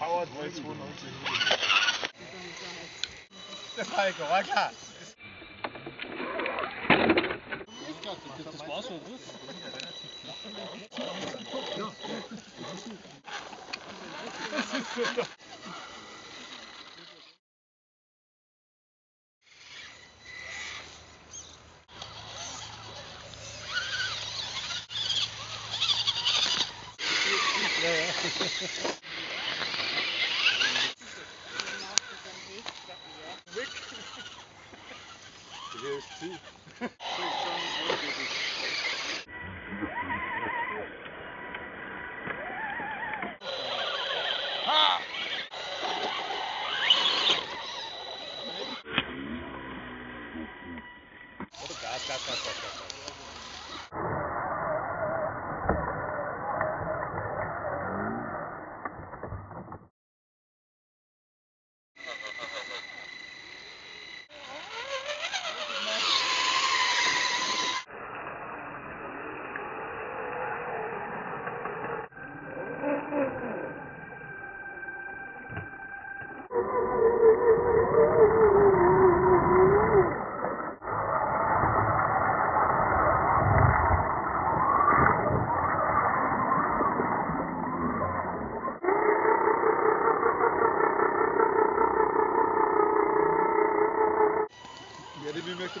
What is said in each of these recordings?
Howard Boy 92. Der Falco, war klar. Ich glaube, das, das war schon gut. Das ist so There's two. Stop, stop, stop, stop, stop.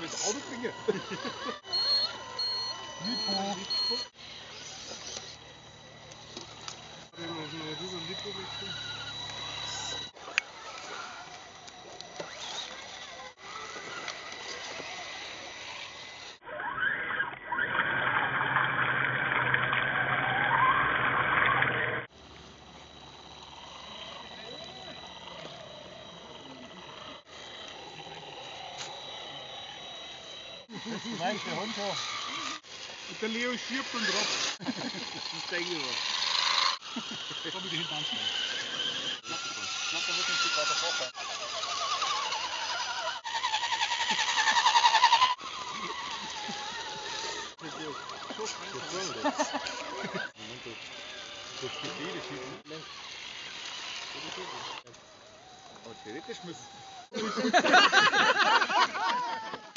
lekker Lipo. de andere vinger. Lipo. Lipo. Lipo. Lipo. Wechseln. Nein, der Hund hoch. Und der Leo schirbt und rockt. Das denke ich mal. Komm mit die hinten anstellen. Ich glaube, da wird ein Stück weiter vorfahren. Das. Oh, theoretisch müssen.